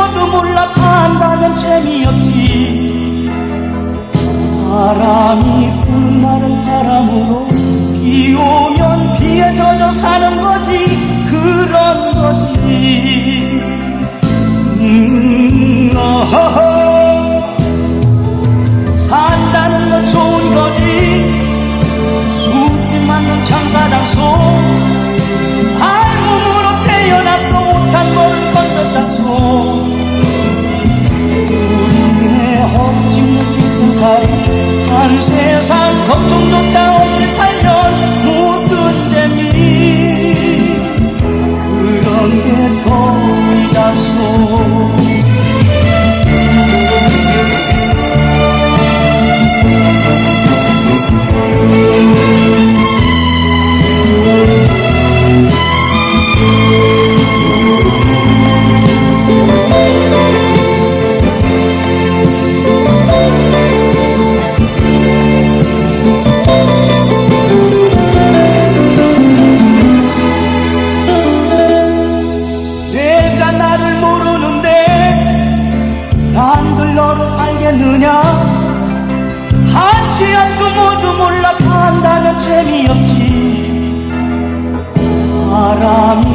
모두 몰라 판다면 재미없지. 사람이 그 푸른 날은 바람으로 비 오면 비에 젖어 사는 너를 알겠느냐? 한치 앞도 모두 몰라 판다면 재미없지. 바람이